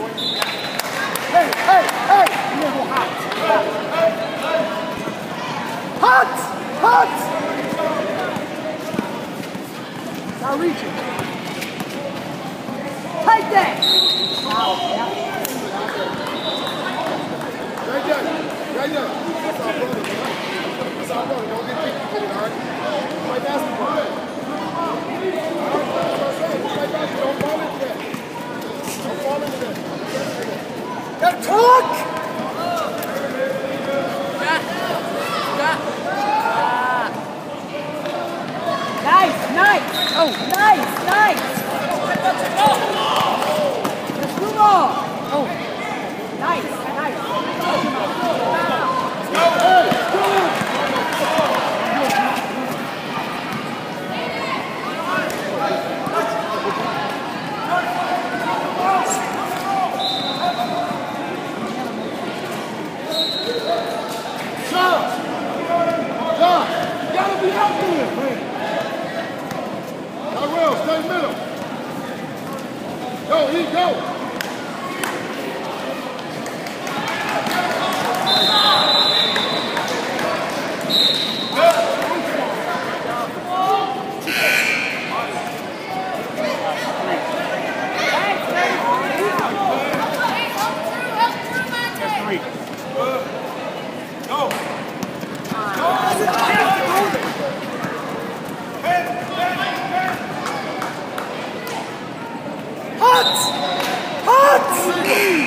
Hey, hey, hey! Little hot. Hot! Hot! Now reach it. Take that! Right there. Right there. That's our brother, man. That's our brother. Don't get it, all right? Play basketball. All right, Nice, nice. Oh, nice, nice. Tyrell. Go, go. Thank you. Hot!